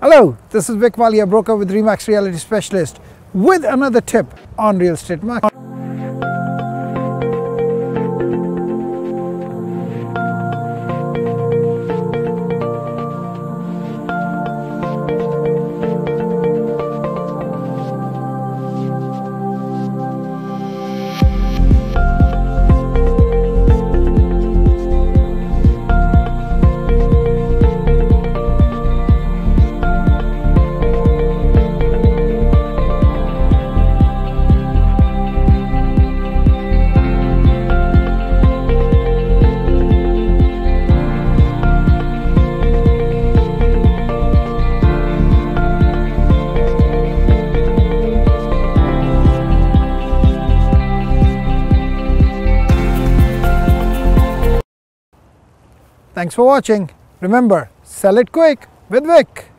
Hello, this is Vick Walia, broker with Remax Reality Specialist, with another tip on real estate market. Thanks for watching. Remember, sell it quick with Vick.